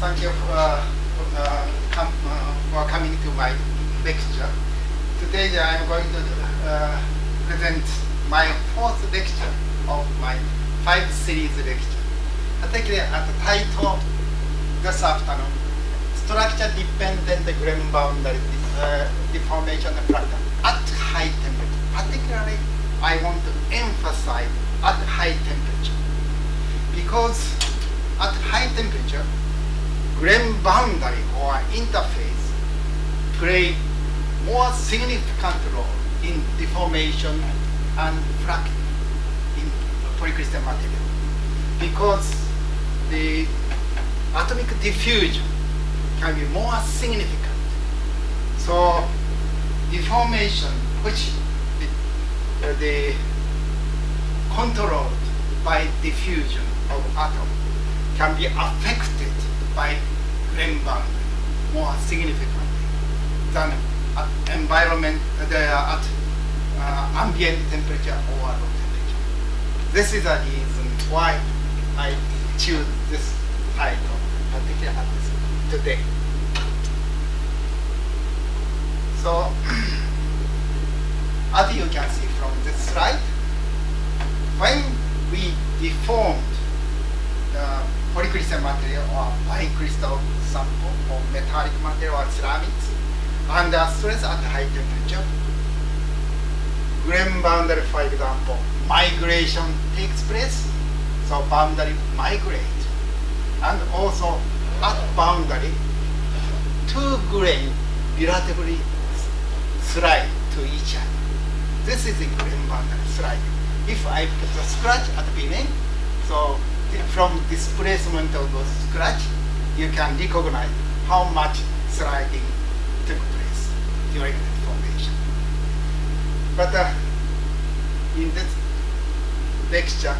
thank you for, uh, uh, for coming to my lecture. Today I am going to uh, present my fourth lecture of my five series lecture. Particularly at the title this afternoon, Structure Dependent Grain Boundary uh, Deformation Fracture at high temperature. Particularly, I want to emphasize at high temperature because at high temperature, grain boundary or interface play more significant role in deformation and fracture in polycrystalline material because the atomic diffusion can be more significant. So deformation, which the, uh, the controlled by diffusion of atom, can be affected by boundary more significantly than at environment the, at uh, ambient temperature or low temperature. This is the reason why I choose this title, particularly at this today. So, as you can see from this slide, when we deformed the polycrystal material or bicrystal sample or metallic material or ceramics under stress at high temperature, grain boundary, for example, migration takes place, so boundary migrate, and also at boundary, two grain relatively slide to each other. This is the grain boundary slide. If I put a scratch at the beginning, so from displacement of the scratch, you can recognize how much sliding took place during the formation. But uh, in this lecture,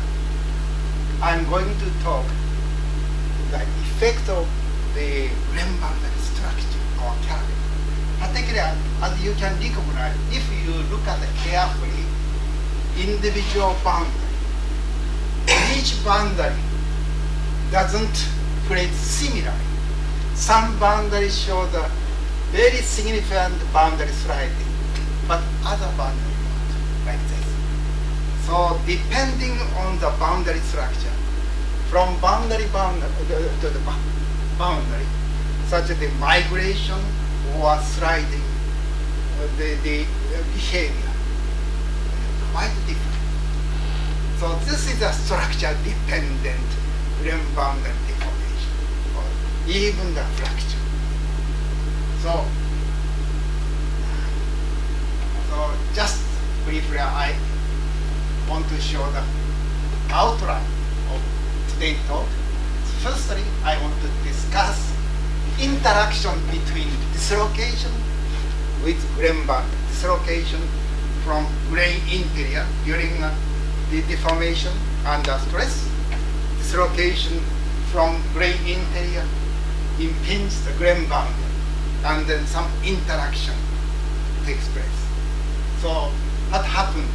I'm going to talk the effect of the boundary structure or character. Particularly, as you can recognize, if you look at it carefully, individual boundary, each boundary doesn't create similarly. Some boundaries show the very significant boundary sliding, but other boundary not, like this. So depending on the boundary structure, from boundary boundary to uh, the boundary, such as the migration or sliding, uh, the, the uh, behavior, quite different. So this is a structure dependent grain boundary deformation, or even the fracture. So, so just briefly, I want to show the outline of today's talk. Firstly, I want to discuss interaction between dislocation with boundary, dislocation from grain interior during uh, the deformation under stress, dislocation from grain interior impinge the grain boundary, and then some interaction takes place. So what happened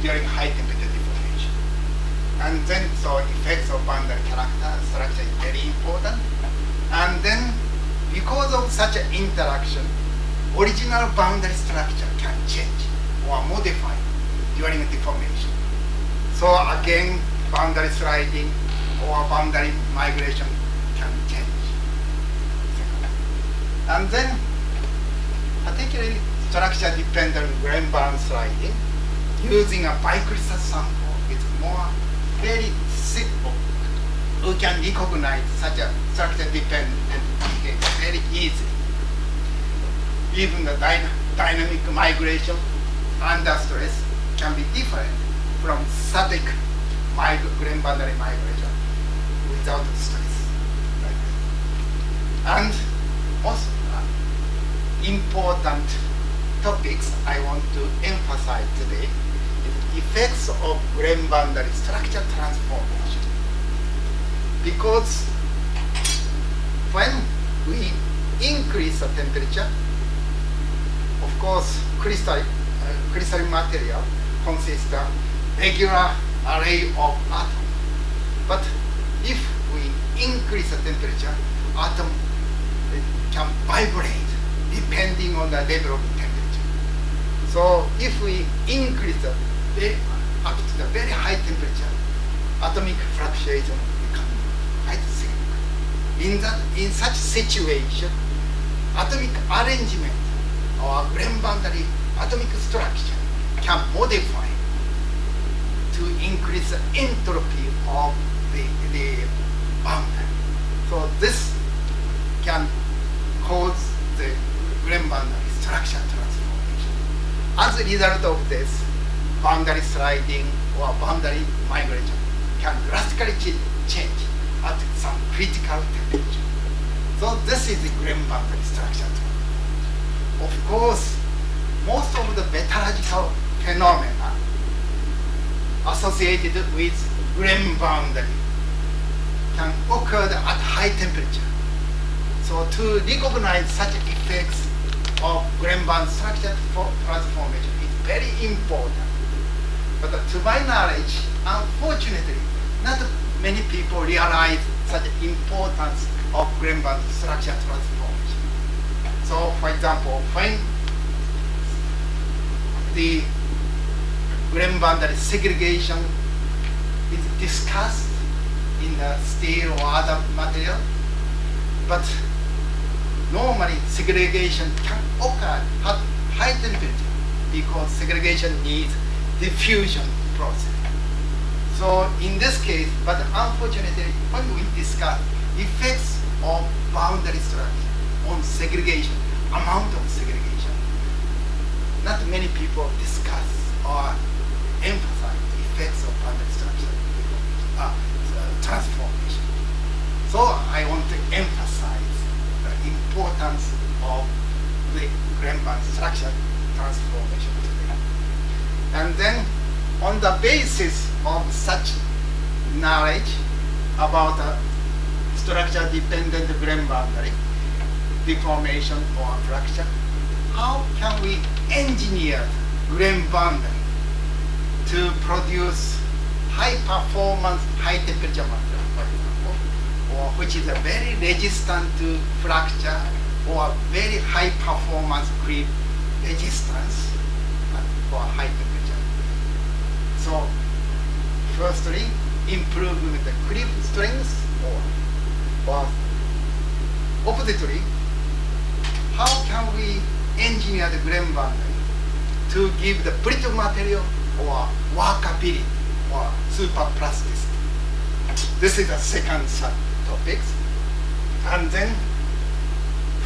during high temperature deformation? And then so effects of boundary character structure is very important. And then because of such an interaction, original boundary structure can change or modify during deformation. So again, boundary sliding or boundary migration can change. And then, particularly structure dependent grain bound sliding, using a bicrystal sample is more very simple. We can recognize such a structure dependent behavior very easily. Even the dyna dynamic migration under stress can be different from static mig grain boundary migration without stress. And also uh, important topics I want to emphasize today is effects of grain boundary structure transformation. Because when we increase the temperature, of course, crystal, uh, crystalline material consists of regular array of atoms. But if we increase the temperature, atom can vibrate depending on the level of temperature. So if we increase the very, up to the very high temperature, atomic fluctuation become quite significant. In that, in such situation, atomic arrangement or grain boundary atomic structure can modify to increase the entropy of the, the boundary. So this can cause the grain boundary structure transformation. As a result of this, boundary sliding or boundary migration can drastically change at some critical temperature. So this is the grain boundary structure. Of course, most of the metallurgical phenomena associated with grain boundary can occur at high temperature. So to recognize such effects of grain bound structure transformation is very important. But to my knowledge, unfortunately, not many people realize such importance of grain bound structure transformation. So for example, when the grain boundary segregation is discussed in the steel or other material, but normally segregation can occur at high temperature because segregation needs diffusion process. So in this case, but unfortunately, when we discuss effects of boundary structure on segregation, amount of segregation, not many people discuss or emphasize the effects of boundary structure uh, transformation. So I want to emphasize the importance of the grain bound structure transformation today. And then on the basis of such knowledge about the structure dependent grain boundary, deformation or fracture, how can we engineer grain boundary to produce high performance, high temperature material, for example, or which is a very resistant to fracture or very high performance creep resistance for high temperature. So, firstly, improving the creep strength or, or oppositely, how can we engineer the grain boundary to give the brittle material or workability or superplasticity. This is the second topic. And then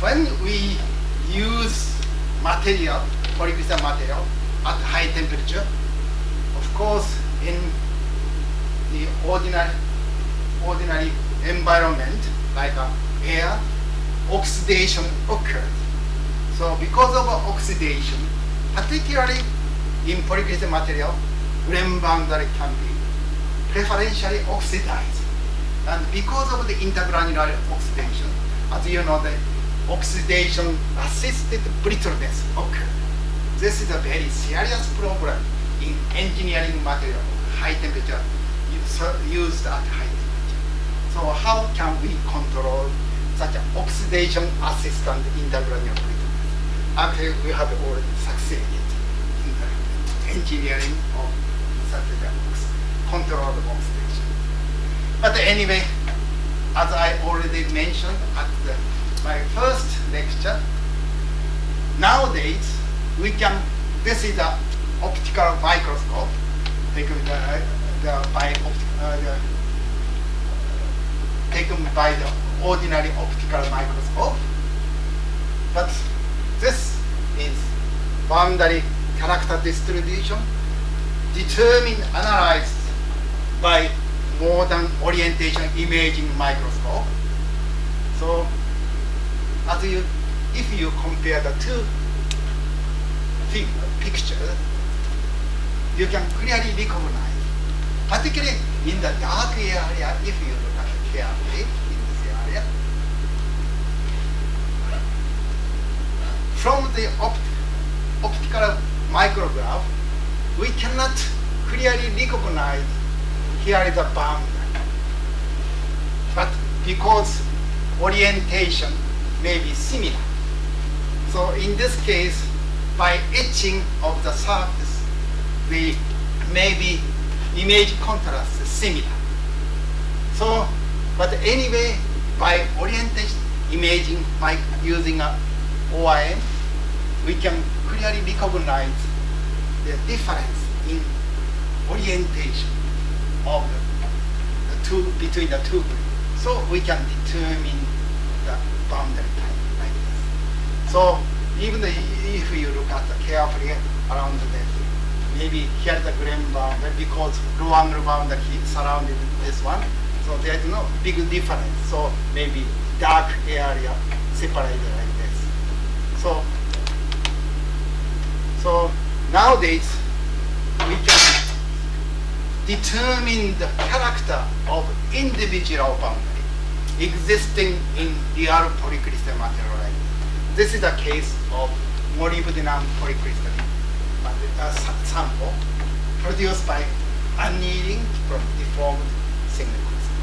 when we use material, polycrystal material at high temperature, of course in the ordinary ordinary environment like uh, air, oxidation occurs. So because of oxidation, particularly in material, grain boundary can be preferentially oxidized. And because of the intergranular oxidation, as you know, the oxidation assisted brittleness occurs. This is a very serious problem in engineering material, high temperature, used at high temperature. So how can we control such an oxidation assistant intergranular brittleness? Actually, we have already succeeded engineering of such a control of oxidation. But anyway, as I already mentioned at the, my first lecture, nowadays we can, this is the optical microscope, taken the, the, by, uh, the, taken by the ordinary optical microscope. But this is boundary character distribution determined, analyzed by modern orientation imaging microscope. So, as you, if you compare the two pictures, you can clearly recognize, particularly in the dark area, if you look at it carefully in this area, from the opt optical micrograph, we cannot clearly recognize here is a boundary. But because orientation may be similar. So in this case, by etching of the surface, the maybe image contrast is similar. So, but anyway, by orientation imaging by using a OIM, we can clearly recognize the difference in orientation of the, two between the two groups. So we can determine the boundary type like this. So even if you look at the carefully around the maybe here the grain boundary because low angle boundary surrounded this one. So there is no big difference. So maybe dark area separated like this. So so nowadays we can determine the character of individual boundary existing in real polycrystalline material like this. Is the case of molybdenum polycrystalline uh, sample produced by annealing from deformed single crystal.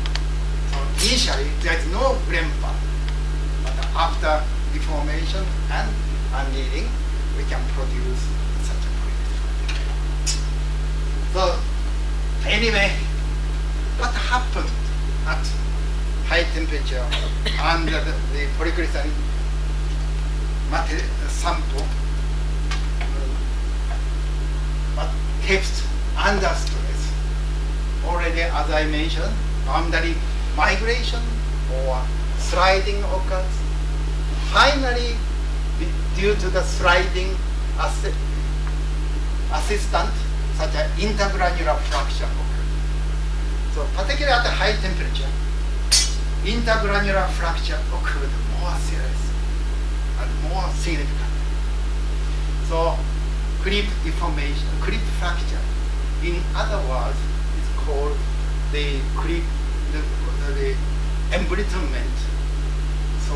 So initially there is no grain part, but after deformation and annealing, we can produce such a polycrystalline. So anyway, what happened at high temperature under the, the polycrystalline material sample but kept under stress. Already, as I mentioned, boundary migration or sliding occurs. Finally, due to the sliding assi assistant, such as intergranular fracture occurs. So particularly at high temperature, intergranular fracture occurred more serious and more significant. So creep deformation, creep fracture. In other words, it's called the creep, the, the, the embrittlement. So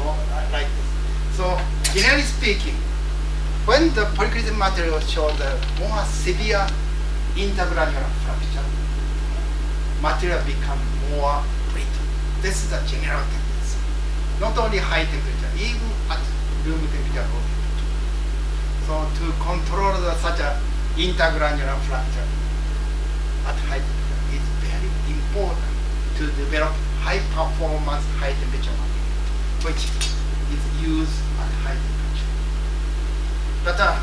like this. So generally speaking, when the polycrystalline material shows the more severe intergranular fracture, material become more brittle. This is the general tendency. Not only high temperature, even at room temperature so to control the, such a intergranular fracture at high temperature is very important to develop high performance high temperature material, which is used temperature. But uh,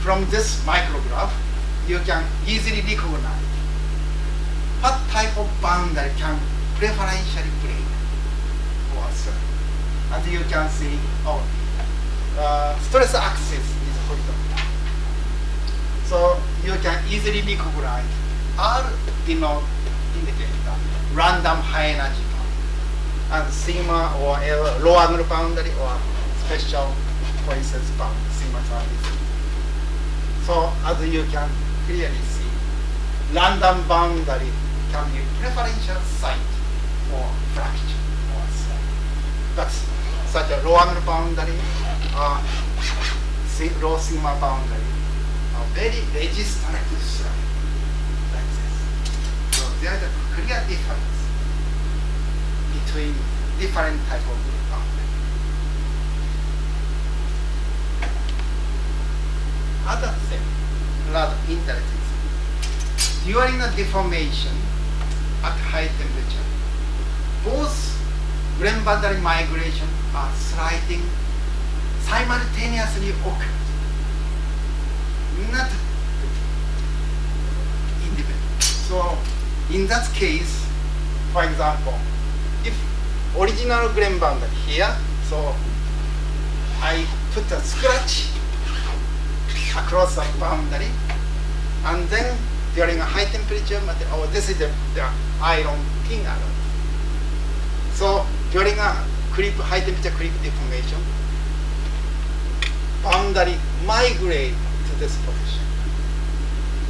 from this micrograph, you can easily recognize what type of boundary can preferentially break or serve. As you can see, oh, uh, stress axis is horizontal. So you can easily recognize R denote indicator random high energy and sigma or low angle boundary or special Poisson's bound sigma service. So as you can clearly see, random boundary can be preferential site for fracture or slide. That's such a low angle boundary uh, low sigma boundary are very resistant to slide like this. So there is a clear difference between different type of boundary. Other thing, rather interesting. During the deformation at high temperature, both grain boundary migration are sliding simultaneously occur, Not independent. So in that case, for example, original grain boundary here, so I put a scratch across the boundary, and then during a high temperature oh, this is the, the iron pin alloy. So during a creep, high temperature creep deformation, boundary migrate to this position.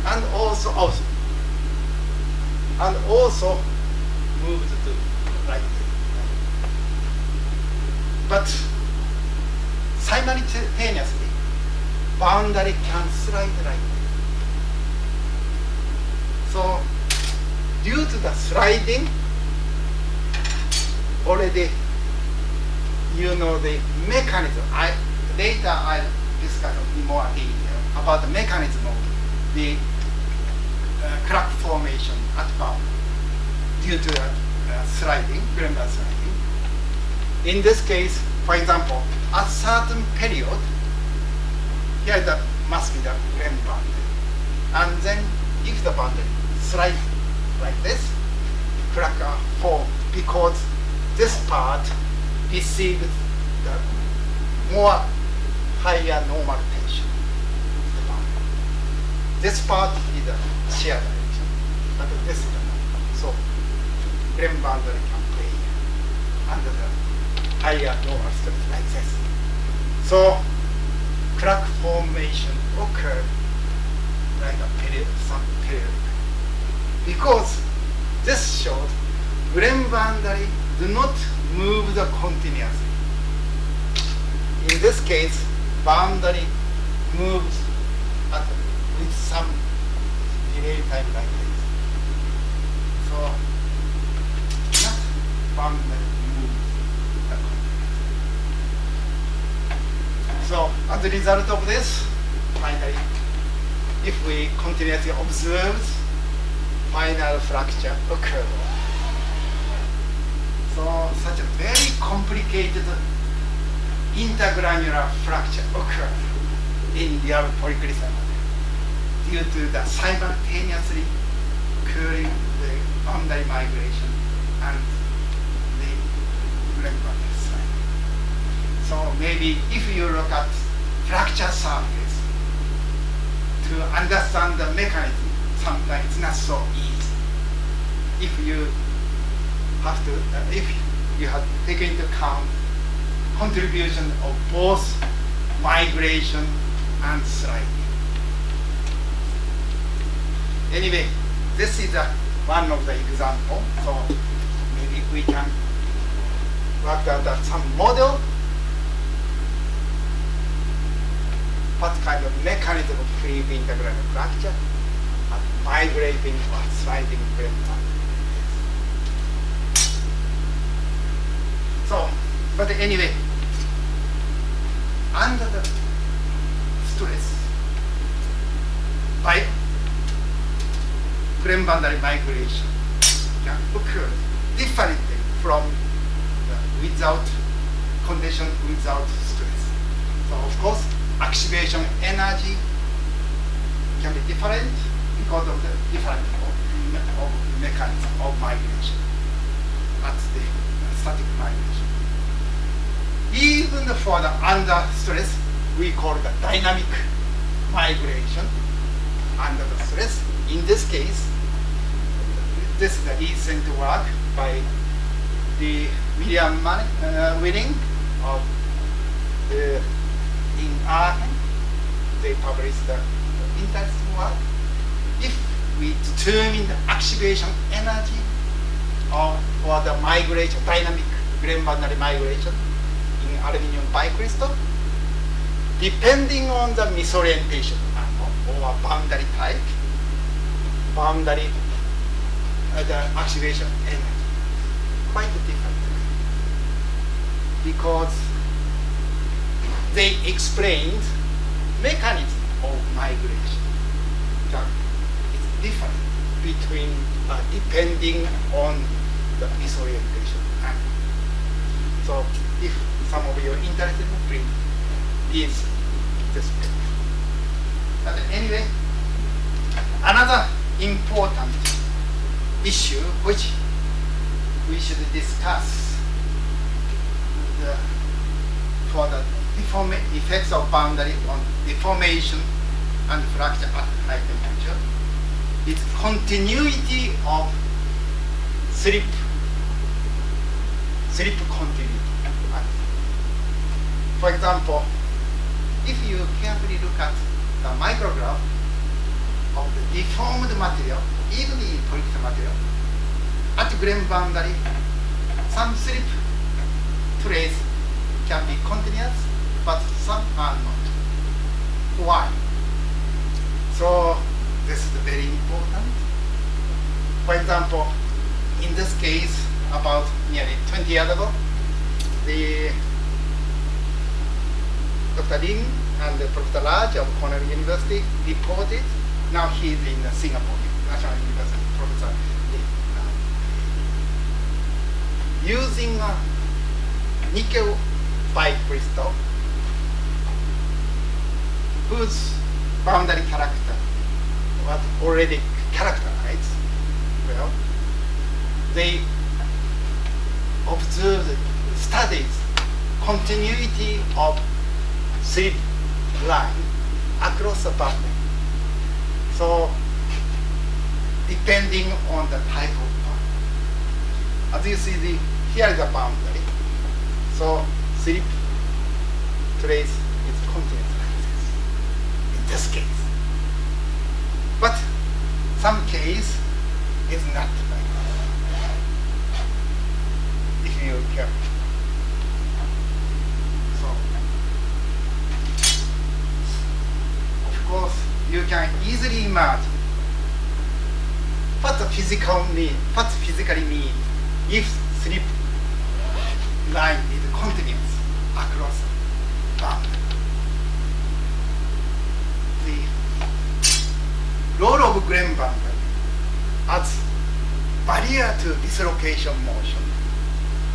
And also, also, and also move to But simultaneously, boundary can slide right. So, due to the sliding, already you know the mechanism. I later I discuss in more detail about the mechanism of the uh, crack formation at bound due to the uh, sliding, Grenville sliding. In this case, for example, at certain period, here the must be the grain boundary. And then if the boundary slides like this, crack are formed because this part received the more higher normal tension. This part is the shear direction, but this is the so grain boundary can play under the higher normal stress like this. So crack formation occurred like a period, some period. Because this shows grain boundary do not move the continuously. In this case, boundary moves at, with some delay time like this. So, not boundary moves the continuously. So, as a result of this, finally, if we continuously observe, final fracture occurs. So such a very complicated intergranular fracture occurs in real polycrystal due to the simultaneously occurring the boundary migration and the slide. So maybe if you look at fracture surface to understand the mechanism, sometimes it's not so easy. If you have to, uh, if you have taken into account contribution of both migration and sliding. Anyway, this is a, one of the example. So maybe we can work out uh, some model. What kind of mechanism of free integral fracture and migrating or sliding brain So, but anyway, under the stress by grain boundary migration can occur differently from without condition without stress. So of course, activation energy can be different because of the different of, of mechanism of migration. That's the static migration. Even for the under stress, we call the dynamic migration under the stress. In this case, this is the recent work by the William uh, Winning of the, in Aachen. They published the interesting work. If we determine the activation energy of or the migration, dynamic grain boundary migration in aluminum bicrystal, depending on the misorientation or boundary type, boundary, uh, the activation energy, quite different. Because they explained mechanism of migration. It's different between uh, depending on the misorientation. So if some of you are interested, in please, please page. But anyway, another important issue which we should discuss the, for the deform effects of boundary on deformation and fracture at high temperature its continuity of slip slip continuity. For example, if you carefully look at the micrograph of the deformed material, even in polycrystal material, at grain boundary, some slip trace can be continuous, but some are not. Why? So this is very important. For example, in this case, about nearly 20 years ago. The Dr. Lim and the Professor Raj of Cornell University reported. Now he's in Singapore National University, Professor Lim. Using a nickel by crystal, whose boundary character was already characterized, well, they observed, studied continuity of slip line across the boundary. So, depending on the type of boundary. As you see, the, here is the boundary. So, slip trace is continuous this, case. But some case is not like that. If you care. So, of course, you can easily imagine what physical mean, what physically mean if slip line is continuous across boundary. The role of grain boundary as barrier to dislocation motion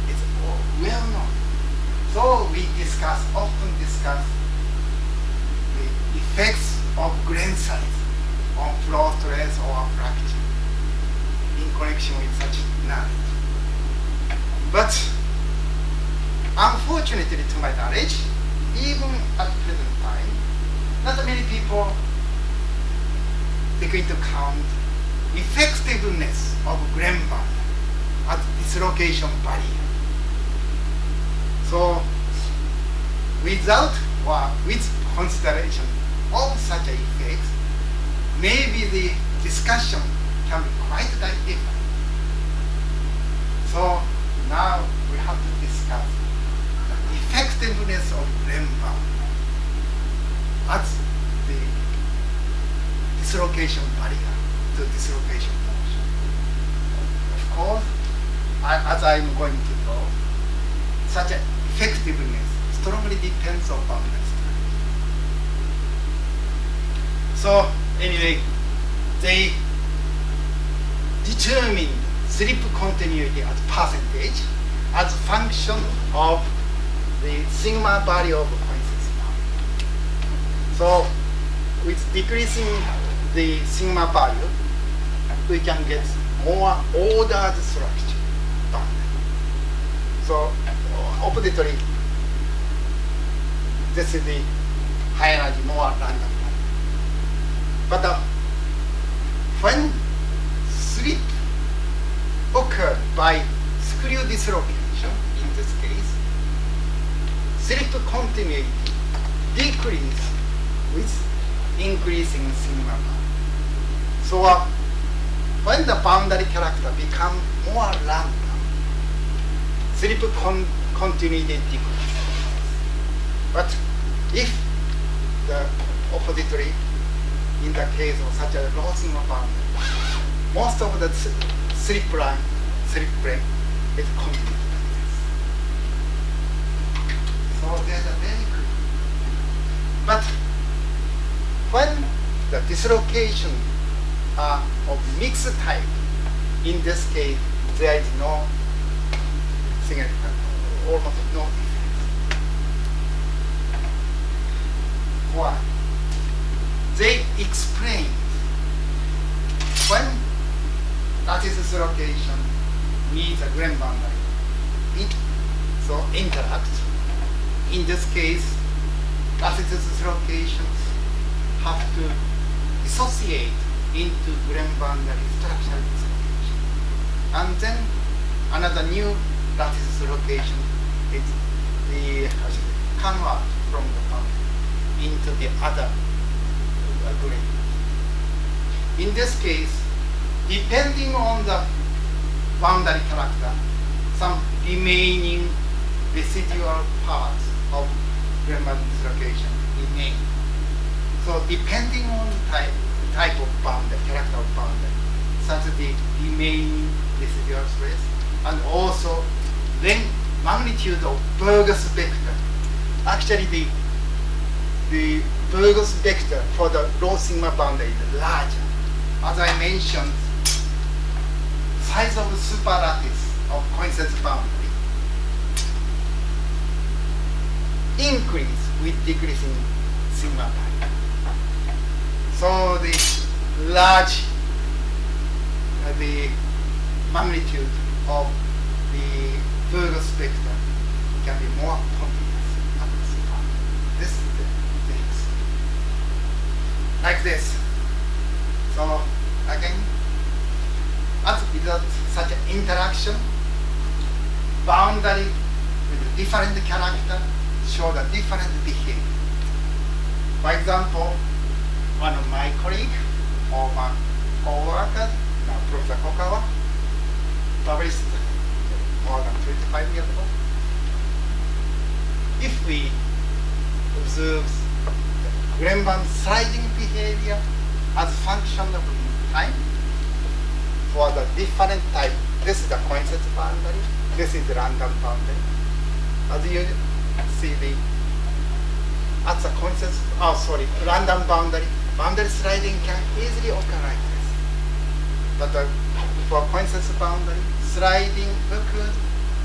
is well known. So we discuss, often discuss the effects of grain size on flow stress or fracture in connection with such knowledge. But unfortunately, to my knowledge, even at present time, not many people take into account effectiveness of boundary as dislocation barrier. So, without or with consideration of such effects, maybe the discussion can be quite different. So now we have to discuss the effectiveness of grain as the dislocation barrier to dislocation motion. Of course, I, as I'm going to know, such effectiveness strongly depends on structure. So anyway, they determine slip continuity as percentage as a function of the sigma value of. So with decreasing the sigma value, we can get more ordered structure boundary. So oppositely, this is the energy, more random but uh, when slip occurred by screw dislocation, in this case, slip continuity decrease with increasing value. So uh, when the boundary character become more random, slip con continuity decreases. But if the oppositely in the case of such a losing of boundary. Most of the slip line, slip plane is continuous. So there's a very good. But when the dislocation are of mixed type, in this case, there is no significant, almost no difference. Why? they explain when lattice dislocation meets a grain boundary. It so interact. In this case, lattice dislocations have to dissociate into grain boundary structural dislocation. And then another new lattice dislocation is the convert from the boundary into the other uh, agree. In this case, depending on the boundary character, some remaining residual parts of grammar dislocation remain. So depending on type, type of boundary, character of boundary, such as the remaining residual stress and also length magnitude of Burgers vector. Actually, the the Burgers vector for the low sigma boundary is larger. As I mentioned, size of superlattice of coincidence boundary increase with decreasing sigma pi. So the large uh, the magnitude of the Burgers vector can be more continuous at this point. This is the things. Like this. So again, as without such an interaction, boundary with a different character show the different behavior. For example, one of my colleague or my co-worker, now Professor Kokawa, published more than 25 years ago. If we observe the grain bound sliding behavior as function of time for the different type, this is the coincidence boundary, this is the random boundary. As you see the at the coincidence, oh sorry, random boundary, boundary sliding can easily occur like this. But the, for coincidence boundary, sliding occurred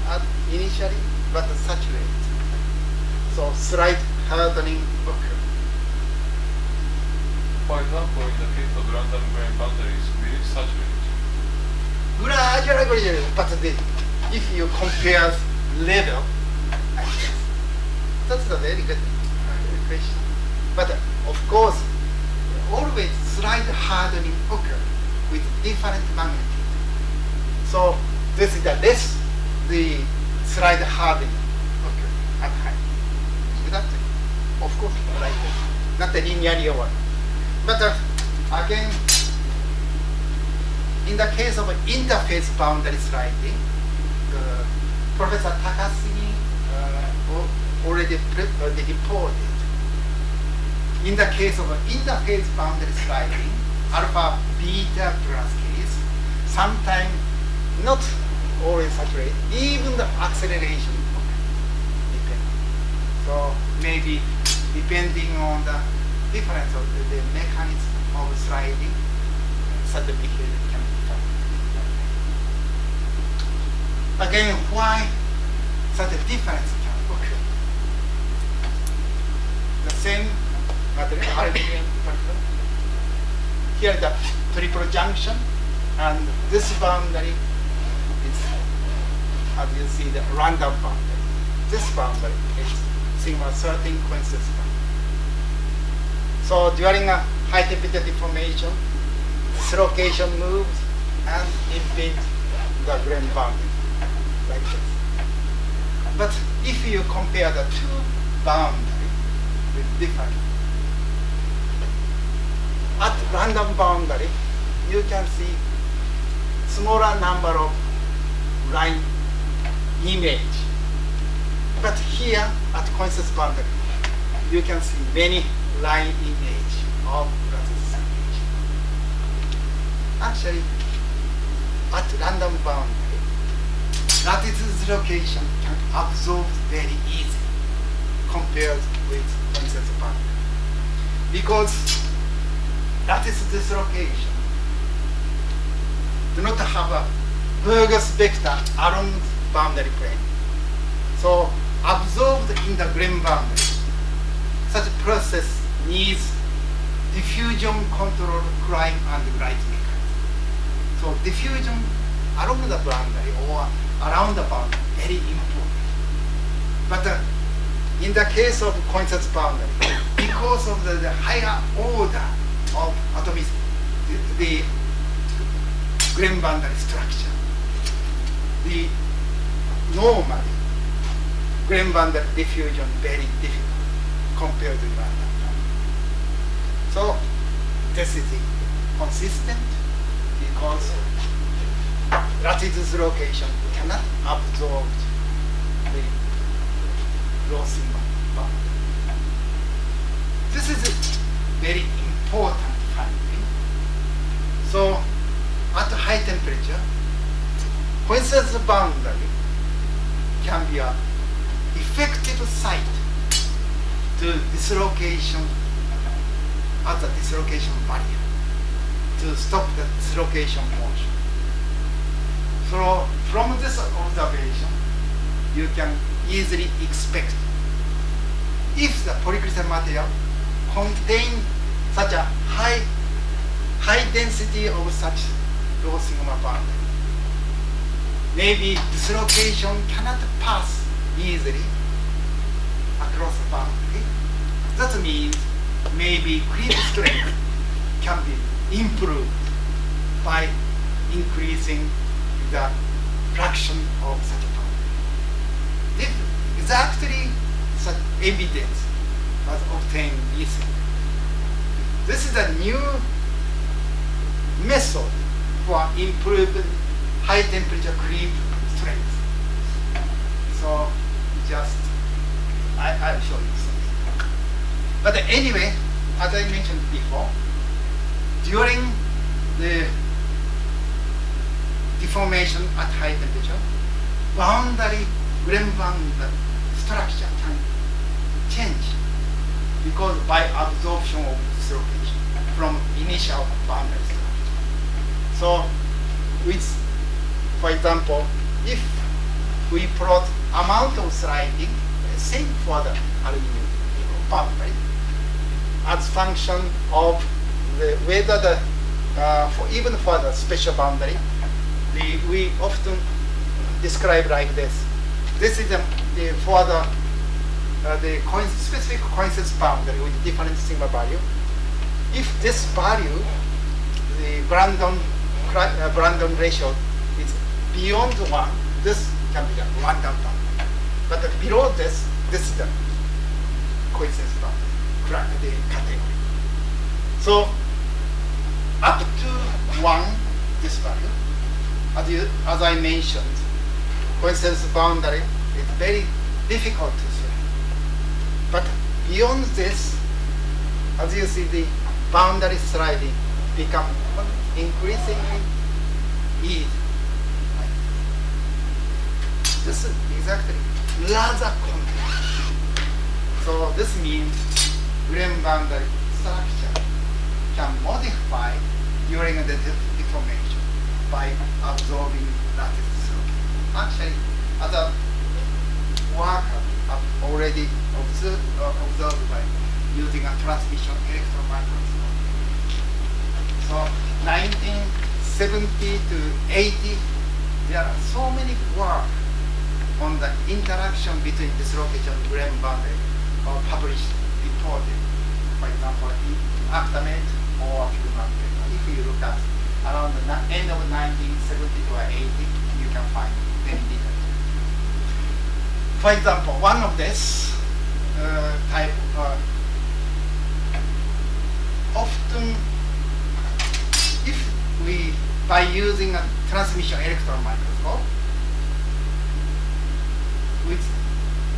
at initially, but saturated. So slight hardening occurred. For example, in the case of random grain boundaries, will it saturate? Gradually, but the, if you compare level, that's a very good uh, question. But uh, of course, always slight hardening occur with different magnitude. So this is the less the slight hardening occur at high. That, of course, like this, not the linear one. But uh, again, in the case of interface boundary sliding, uh, Professor Takasugi uh, already uh, reported. In the case of interface boundary sliding, alpha beta plus case, sometimes not always saturate, even the acceleration depend. So maybe depending on the difference of the, the mechanism of sliding, such a behavior can be found. Again, why such a difference can occur? The same material, aluminum particle. Here the triple junction, and this boundary is, as you see, the random boundary. This boundary is sigma 13 coincidence. So during a high temperature deformation, this location moves and impinge the grain boundary like this. But if you compare the two boundaries with different, at random boundary, you can see smaller number of line image. But here at coincidence boundary, you can see many line image of lattice image. Actually, at random boundary, lattice dislocation can absorb very easily compared with coincidence boundary. Because lattice dislocation do not have a Burgers vector along boundary plane. So absorbed in the grain boundary, such process needs diffusion control climb and glide mechanism. So diffusion along the boundary or around the boundary, very important. But uh, in the case of coincidence boundary, because of the, the higher order of atomic, the, the boundary structure, the normally grain boundary diffusion very difficult compared to boundary. So this is consistent because lattice dislocation cannot absorb the sigma boundary. This is very important finding. So at high temperature, coincidence boundary can be an effective site to dislocation at the dislocation barrier to stop the dislocation motion. So from this observation, you can easily expect if the polycrystalline material contain such a high high density of such low sigma boundary, maybe dislocation cannot pass easily across the boundary. That means maybe creep strength can be improved by increasing the fraction of such a boundary. If exactly such evidence was obtained recently. This is a new method for improved high temperature creep strength. So just I, I'll show you something. But anyway, as I mentioned before, during the deformation at high temperature, boundary grain boundary structure can change because by absorption of dislocation from initial boundary. So, with, for example, if we plot amount of sliding, same for the aluminum boundary, as function of the whether the uh, for even for the special boundary, the, we often describe like this. This is the, the for the uh, the specific coincidence boundary with different sigma value. If this value, the Brandon uh, Brandon ratio is beyond one, this can be the random boundary. But below this, this is the coincidence boundary, the category. So up to one, this value, as, you, as I mentioned, coincidence boundary is very difficult to beyond this, as you see, the boundary sliding become increasingly easy. This is exactly rather complex. So this means grain boundary structure can modify during the deformation by absorbing lattice. Actually, other worker have already observed, uh, observed by using a transmission electron microscope. So 1970 to 80, there are so many work on the interaction between dislocation and grain boundary or published, reported, for example, in Acta Met or. If you look at around the end of 1970 to 80, you can find many. For example, one of this uh, type uh, often if we by using a transmission electron microscope with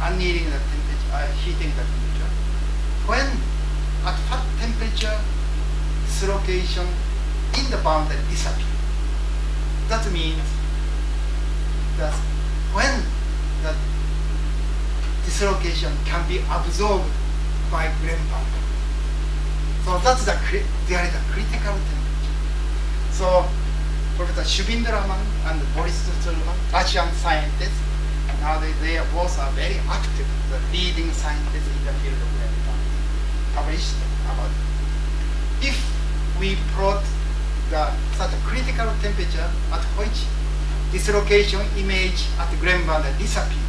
annealing the temperature, uh, heating the temperature, when at what temperature dislocation in the boundary disappear. That means that when the dislocation can be absorbed by grain boundary. So that's the there is a critical temperature. So Professor Shvindlerman and Boris Straumal, Russian scientists, now they, are both are very active, the leading scientists in the field of grain boundary, published about if we plot the such a critical temperature at which dislocation image at the grain boundary disappear.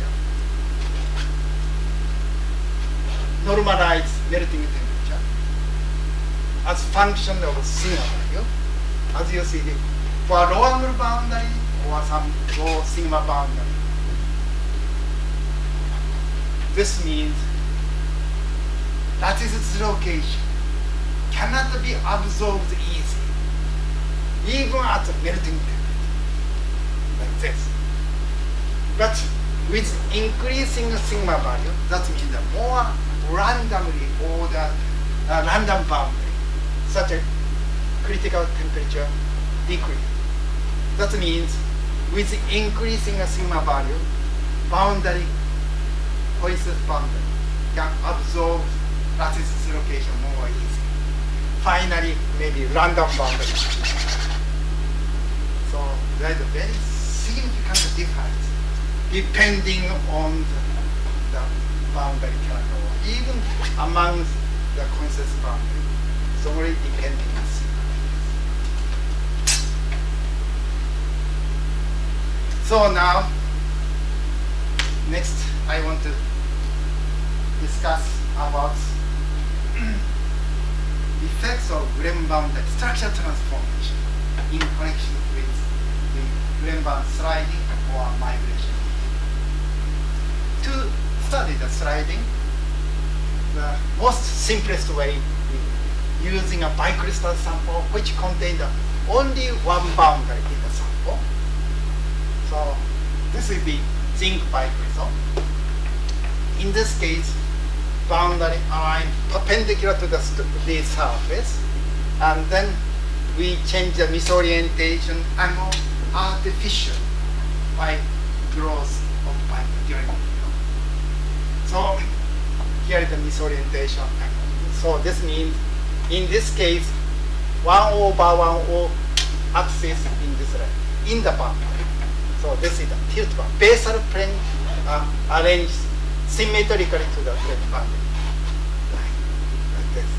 Normalize melting temperature as function of sigma value. As you see, for a low angle boundary or some low sigma boundary, this means lattice dislocation cannot be absorbed easily, even at melting temperature, like this. But with increasing sigma value, that means the more randomly ordered uh, random boundary, such a critical temperature decrease. That means with increasing a sigma value, boundary, coincidence boundary, can absorb lattice dislocation more easily. Finally, maybe random boundary. So there is a very significant difference depending on the, the boundary character, or even among the coincidence boundary. It's only depending on So now, next I want to discuss about effects of grain-boundary structure transformation in connection with the grain-bound sliding or migration. To study the sliding, the most simplest way using a bicrystal sample which contains only one boundary in the sample. So this will be zinc bicrystal. In this case, boundary line perpendicular to the, the surface, and then we change the misorientation angle artificial by growth of during So here is the misorientation. So this means in this case 1 over 1 over axis in this line, in the boundary. So this is the tilt bar. Basal plane uh, arranged symmetrically to the plane boundary. Like this.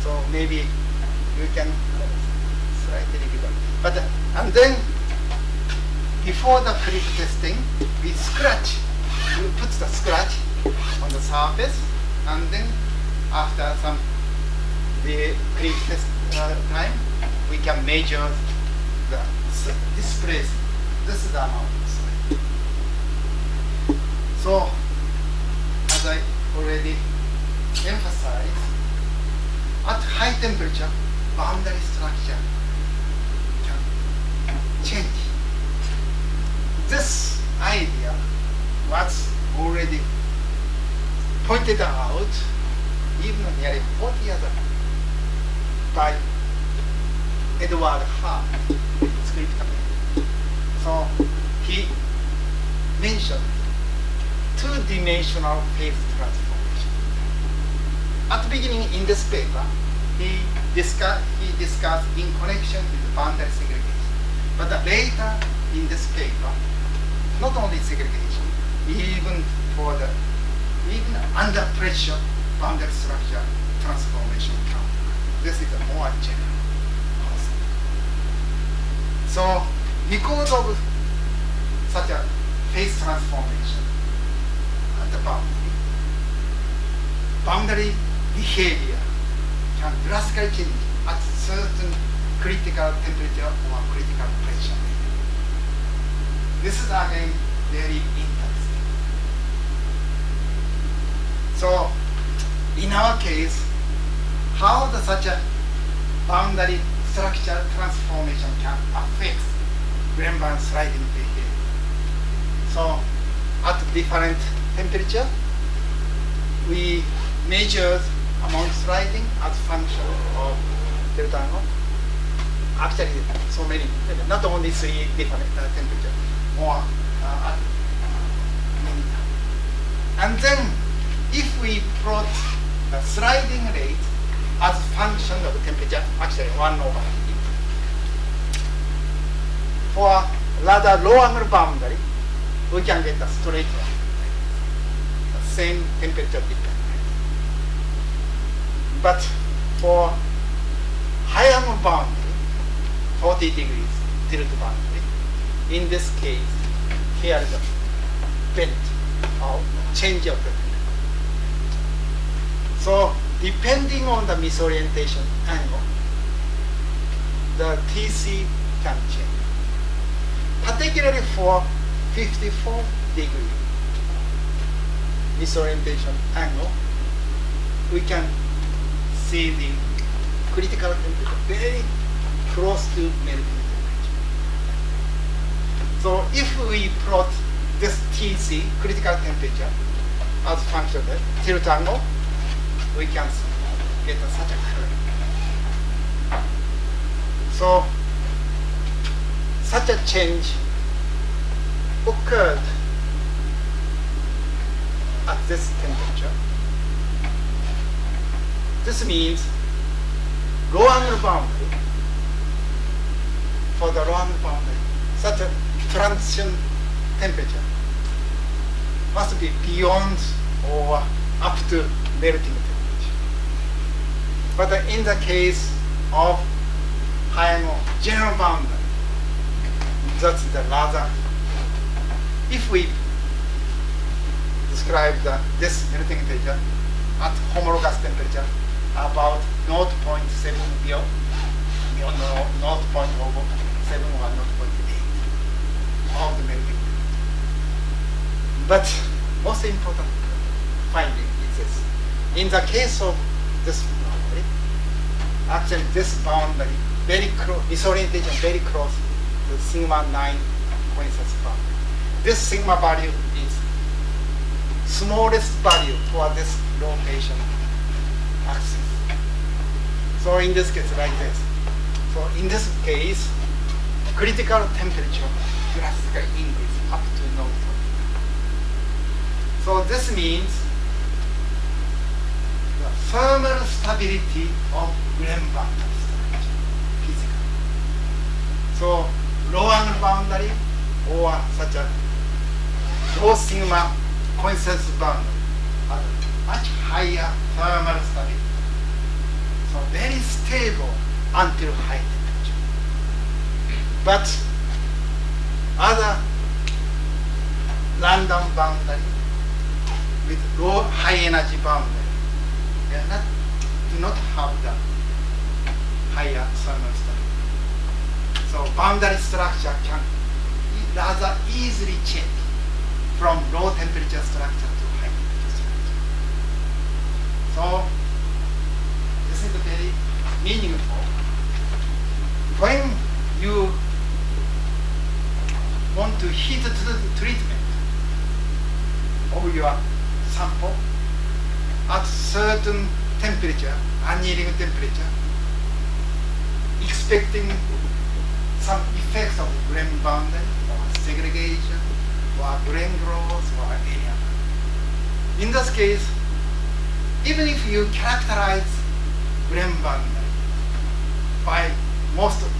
So maybe you can slightly bigger. But and then before the creep testing, we scratch. We put the scratch on the surface, and then after some the creep test uh, time, we can measure the displacement. This is the amount. So, as I already emphasized, at high temperature, boundary structure can change. This idea was already pointed out even nearly 40 years ago by Edward Hart, So he mentioned two-dimensional phase transformation. At the beginning in this paper, he discussed, he discussed in connection with the boundary segregation. But later in this paper, not only segregation, even for the even under pressure boundary structure transformation count. This is a more general concept. So because of such a phase transformation at the boundary, boundary behavior can drastically change at certain critical temperature or critical pressure. This is again very interesting. So, in our case, how the such a boundary structure transformation can affect grain-bound sliding behavior. So, at different temperature, we measure amount sliding as function of delta. Actually, so many, not only three different uh, temperature, more uh, many. And then, if we plot the sliding rate as function of the temperature, actually 1 over E. For rather low angle boundary, we can get a straight line, the same temperature difference. But for high angle boundary, 40 degrees tilt boundary, in this case, here is a bent or change of the. So depending on the misorientation angle, the TC can change. Particularly for 54 degree misorientation angle, we can see the critical temperature very close to melting temperature. So if we plot this TC, critical temperature, as function of the tilt angle, we can get a, such a curve. So such a change occurred at this temperature. This means low angle boundary for the low angle boundary, such a transition temperature must be beyond or up to melting temperature. But in the case of high general boundary, that's the rather. If we describe the, this melting temperature at homologous temperature about 0.7 beyond, beyond 0.07 or 0.8 of the melting but most important finding is this. In the case of this actually this boundary very close, disorientation very close to sigma 9 coincidence boundary. This sigma value is smallest value for this rotation axis. So in this case, like this. So in this case, critical temperature drastically increase up to no so this means thermal stability of grain boundary structure, physical. So low angle boundary or such a low sigma coincidence boundary have much higher thermal stability. So very stable until high temperature. But other random boundary with low high energy boundary. They are not, do not have the higher thermal stability. So boundary structure can rather easily change from low temperature structure to high temperature structure. So this is very meaningful. When you want to heat the treatment of your sample at certain temperature, annealing temperature, expecting some effects of grain boundary or segregation or grain growth or any other. In this case, even if you characterize grain boundary by most of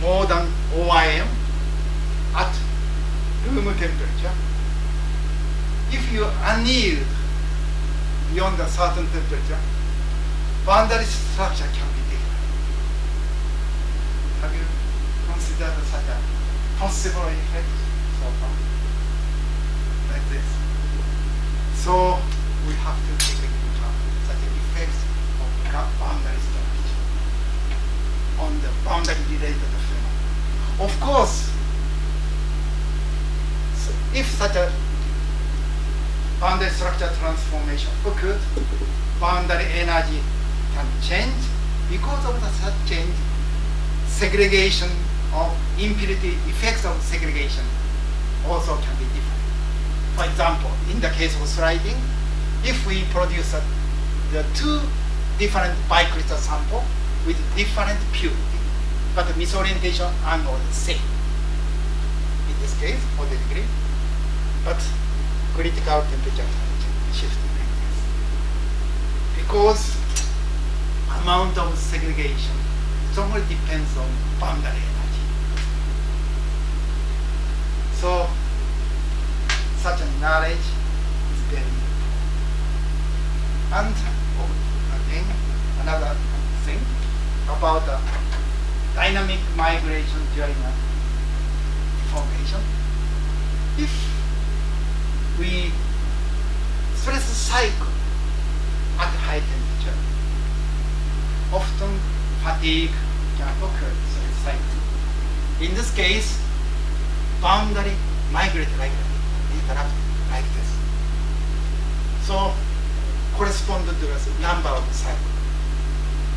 more than OIM at room temperature, if you anneal beyond a certain temperature, boundary structure can be different. Have you considered such a possible effect so far? Like this. So we have to take into account such effects of boundary structure on the boundary related phenomena. Of course, so if such a boundary structure transformation occurred, boundary energy can change. Because of the such change, segregation of impurity, effects of segregation also can be different. For example, in the case of sliding, if we produce a, the two different bicrystal sample with different purity, but the misorientation angle is the same. In this case, for the degree, but critical temperature shift. Because amount of segregation strongly depends on boundary energy. So such a knowledge is very important. And oh, again, another thing about the dynamic migration during a deformation. If we stress cycle at high temperature, often fatigue can occur stress cycle. In this case, boundary migrate like interrupt like this. So correspond to the number of cycle.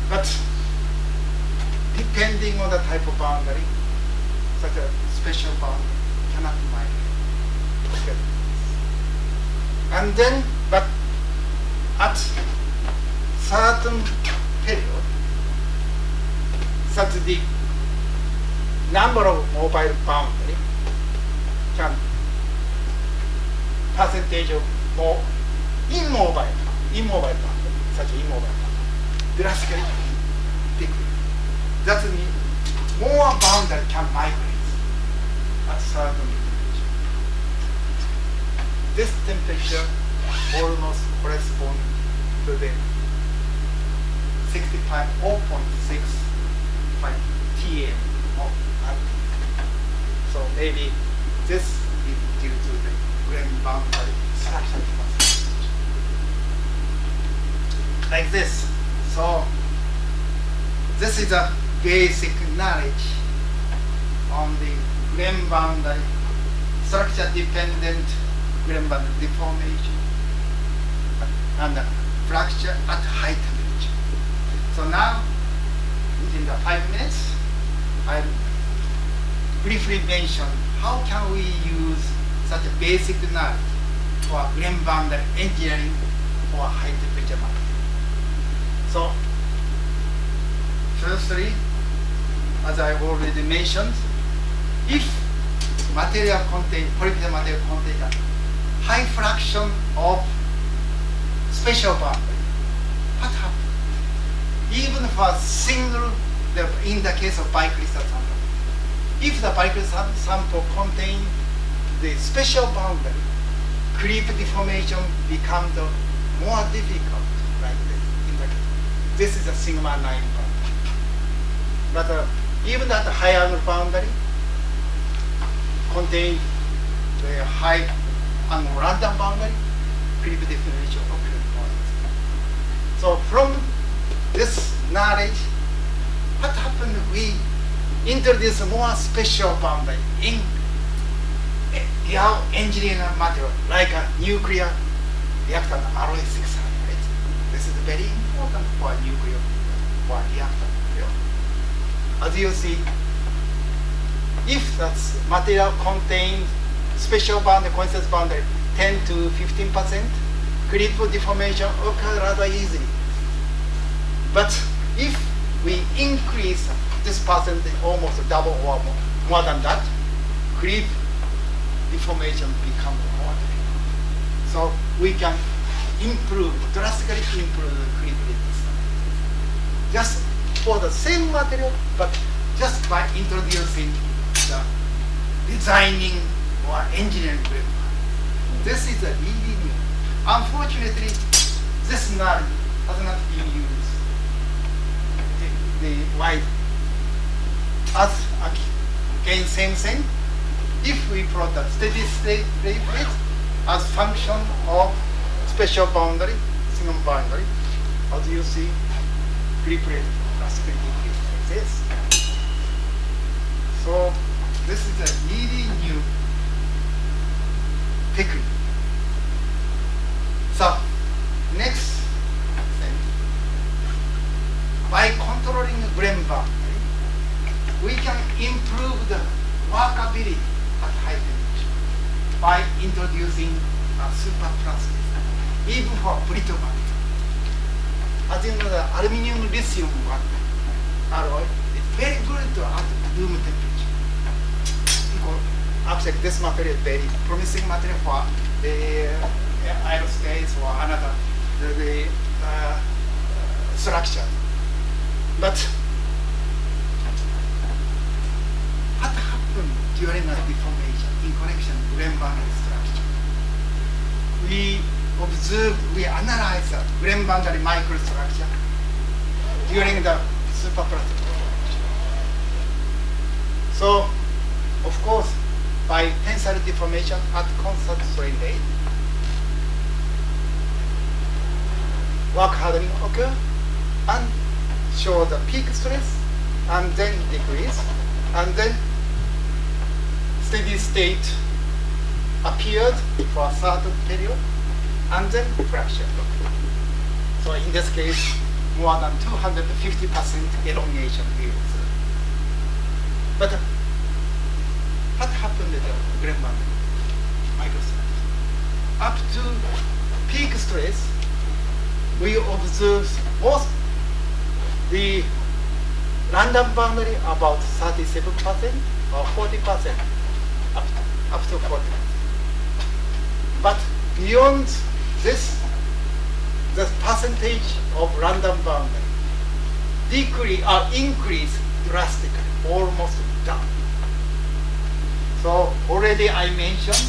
But depending on the type of boundary, such a special boundary cannot migrate. And then, but at certain period, such the number of mobile boundary can percentage of more immobile, immobile boundary, such immobile boundary, drastically decrease. That means more boundary can migrate at certain. This temperature almost corresponds to the 65 0.65 TM of activity. So maybe this is due to the grain boundary structure. Like this. So this is a basic knowledge on the grain boundary structure dependent boundary deformation and fracture at high temperature. So now, within the five minutes, I briefly mention how can we use such a basic knowledge for grain boundary engineering for high temperature material. So, firstly, as I already mentioned, if material contain polypid material contain a high fraction of special boundary, what happens? Even for a single, in the case of bicrystal sample, if the bicrystal sample contains the special boundary, creep deformation becomes more difficult like this. In the, this is a sigma 9 boundary. But uh, even at high angle boundary, contain the high angle random boundary, creep deformation of more easily. So from this knowledge, what happened we introduce more special boundary in our engineering material, like a nuclear reactor alloy 600. This is very important for nuclear for reactor. As you see, if that material contains special boundary, coincidence boundary 10 to 15 percent, creep deformation occurs rather easily. But if we increase this percentage almost double or more, more than that, creep deformation becomes more difficult. So we can improve, drastically improve the creep resistance. Just for the same material, but just by introducing the designing or engineering grip. This is a really new. Unfortunately, this knowledge has not been used the, the wide as again same thing. If we plot the steady state plate as function of special boundary, single boundary, as you see, free plate drastically decrease like this. So this is a really new technique. So next by controlling the grain boundary, we can improve the workability at high temperature by introducing a superplastic, even for brittle material. As you know, the aluminum lithium alloy is very good at room temperature. Actually this material very promising material for the uh, aerospace or another the, uh, structure. But what happened during the deformation in connection grain boundary structure? We observed, we analyzed the boundary microstructure during the superplastic. So, of course, by tensile deformation at constant strain rate, work hardening occur and show the peak stress and then decrease and then steady state appeared for a certain period and then fracture. So in this case, more than 250% elongation we. But what happened to the grain boundary? Up to peak stress, we observe most the random boundary about 37% or 40% up to, up to 40 But beyond this, the percentage of random boundary decrease or uh, increase drastically, almost down. So already I mentioned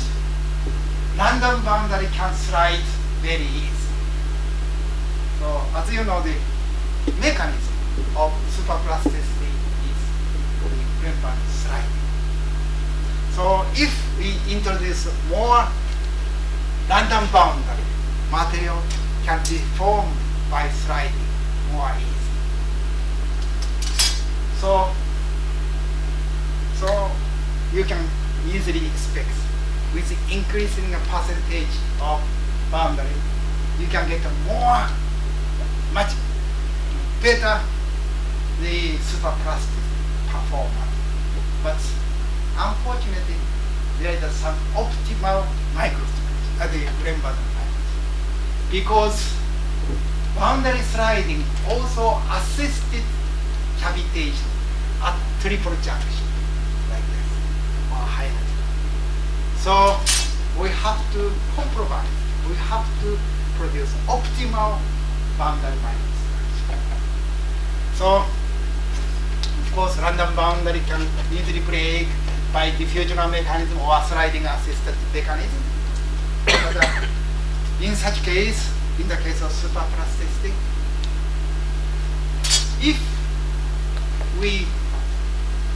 random boundary can slide very easy. So as you know, the mechanism of superplasticity is the Rembrandt sliding. So if we introduce more random boundary, material can be formed by sliding more easily. So, so you can easily expect with increasing the percentage of boundary, you can get a more, much better the superplastic performance. But unfortunately, there is some optimal microstructure at the Rembrandt because boundary sliding also assisted cavitation at triple junction So we have to compromise. We have to produce optimal boundary microstructure. So of course random boundary can easily break by diffusional mechanism or sliding assisted mechanism. But, uh, in such case, in the case of superplasticity, if we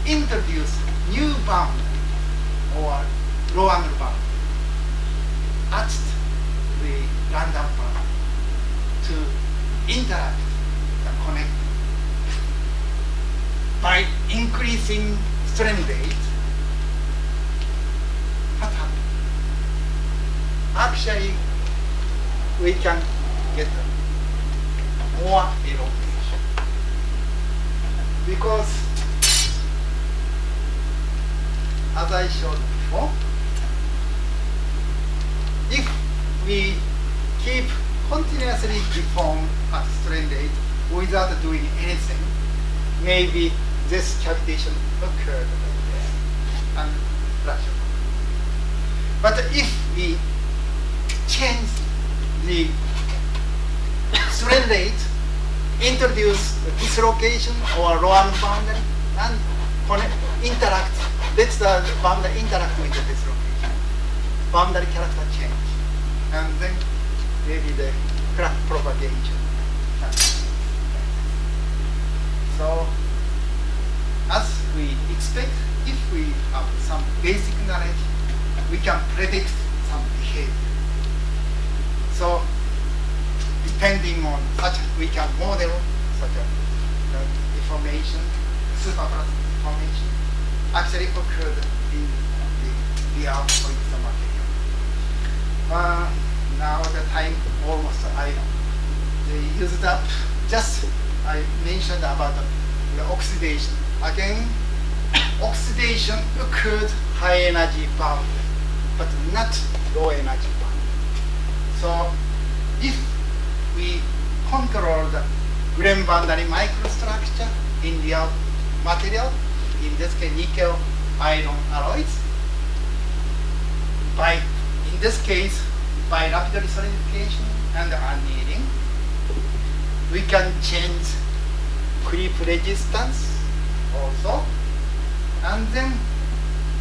introduce new boundary or low angle boundary at the random boundary to interact the connect by increasing strain rate, what happens? Actually, we can get more elongation because as I showed before if we keep continuously deform at strain rate without doing anything maybe this cavitation occurred and fracture but if we change the strain rate, introduce dislocation or lower boundary, and connect, interact. Let the boundary interact with the dislocation. Boundary character change, and then maybe the crack propagation. So, as we expect, if we have some basic knowledge, we can predict some behavior. So depending on such, we can model such a uh, deformation, superplastic deformation, actually occurred in the real polyester material. Uh, now the time almost I they used up. Just I mentioned about the, the oxidation. Again, oxidation occurred high energy bound, but not low energy bound. So if we control the grain boundary microstructure in real material, in this case nickel iron alloys, by in this case by rapid solidification and annealing, we can change creep resistance also, and then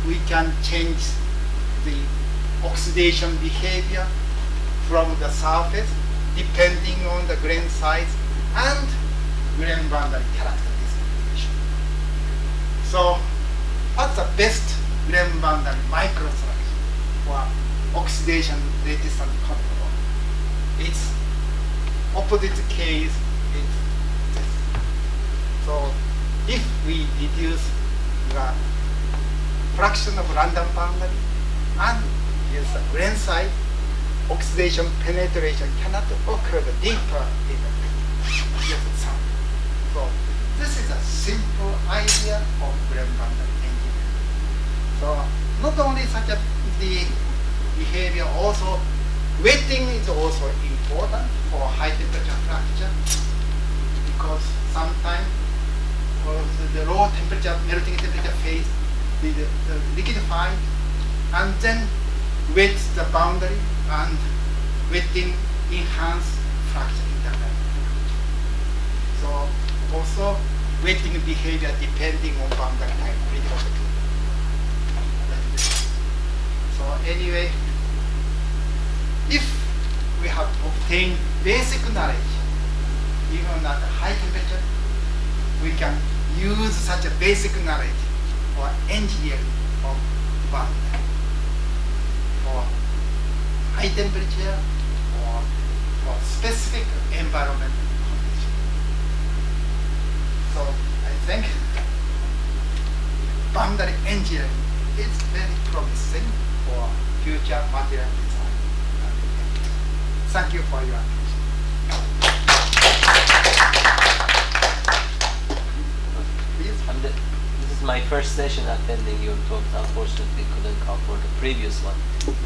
we can change the oxidation behavior from the surface depending on the grain size and grain boundary character. So what's the best grain boundary microstructure for oxidation resistant control? It's opposite case is this. So if we reduce the fraction of random boundary and use the grain size oxidation penetration cannot occur deeper in the sound. This is a simple idea of boundary engineering. So not only such a the behavior, also wetting is also important for high temperature fracture because sometimes the low temperature melting temperature phase the, the, the and then wet the boundary and wetting enhance fracture internal. So also wetting behavior depending on critical security. Like this. So anyway, if we have obtained basic knowledge, even at high temperature, we can use such a basic knowledge for engineering of boundary for high temperature or for specific environment. So I think boundary engineering is very promising for future material design. Thank you for your attention. This is my first session attending your talk. Unfortunately, couldn't come for the previous one.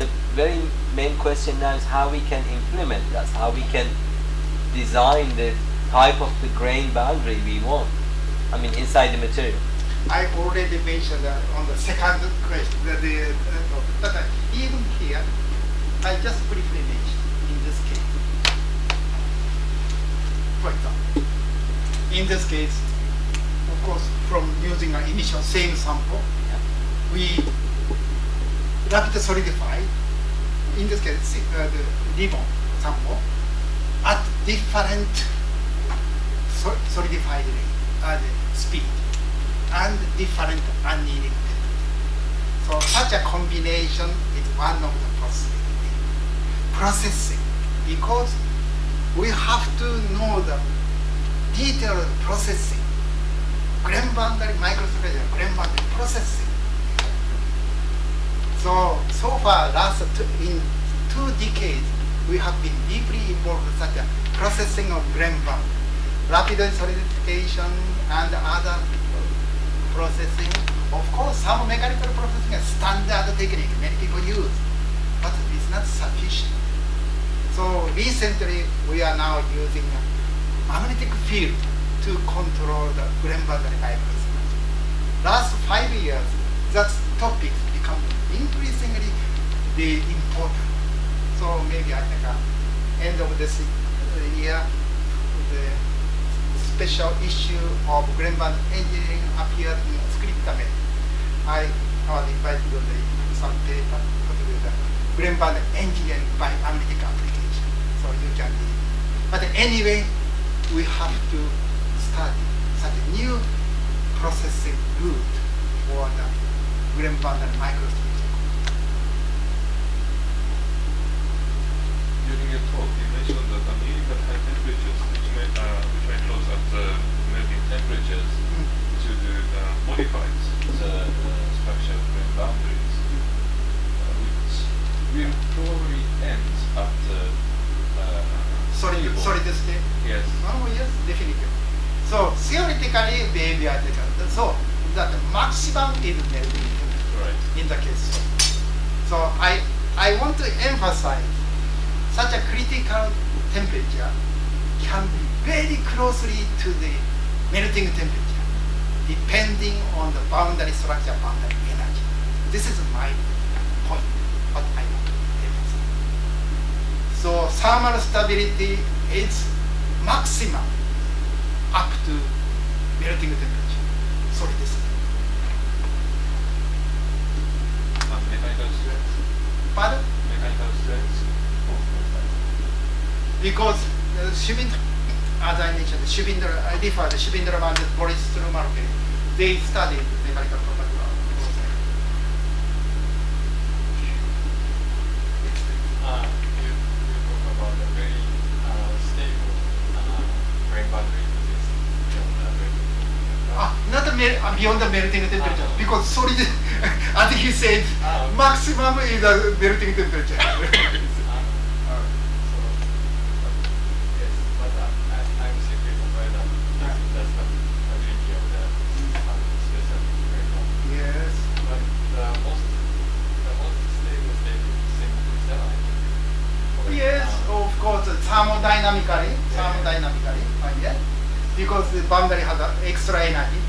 The very main question now is how we can implement that, how we can design the type of the grain boundary we want. I mean, inside the material. I already mentioned that on the second question, the, the, uh, but uh, even here, I just briefly mentioned in this case. For example, in this case, of course, from using an initial same sample, we rapid solidify, in this case, uh, the ribbon sample, at different sol- solidified rate, uh, speed and different annealing temperature. So such a combination is one of the possibility. Processing, because we have to know the detailed processing, grain boundary microstructure, grain boundary processing. So, so far, last two, in two decades, we have been deeply involved in such a processing of grain boundary, rapid solidification and other processing. Of course, some mechanical processing is standard technique many people use, but it's not sufficient. So recently, we are now using magnetic field to control the grain boundary microstructure. Last five years, that topic become increasingly the important. So maybe I think uh, end of this year, the special issue of boundary engineering appeared in Scripta Mat. I was invited to the, some paper contributed grain boundary engineering by analytic application. So you can read. But anyway, we have to study such a new processing route for the grain boundary microstructure. During your talk, you mentioned that at high temperatures, which may, uh, which may close at uh, melting temperatures, to the uh, modified the uh, structure of grain boundaries, uh, which will probably end at uh, uh, Sorry, to say. Yes. Oh, yes, definitely. So theoretically, behavior data. So that the maximum is melting Right. in the case. So I I want to emphasize such a critical temperature can be very closely to the melting temperature, depending on the boundary structure, boundary energy. This is my point, what I want to emphasize. So thermal stability is maximum up to melting temperature. This. Mechanical strength. Pardon? Mechanical strength. because uh, Shvindlerman, as I mentioned, Shvindlerman, I referred Shvindlerman and Boris Straumal, they studied mechanical property of. Uh, you, you talk about a very uh, stable uh, boundary which is beyond the melting temperature. Ah, not the uh, beyond the melting temperature, Ah. because solid, as he said, Ah. maximum is the melting temperature. Uh, so, but, yes, but uh, I, I'm simply aware that this is just a, a beauty of the um, special grain boundary. yes. But the most, the most stable state is simply seven. Yes, of course, thermodynamically, thermodynamically, uh, yes, because the boundary has extra energy,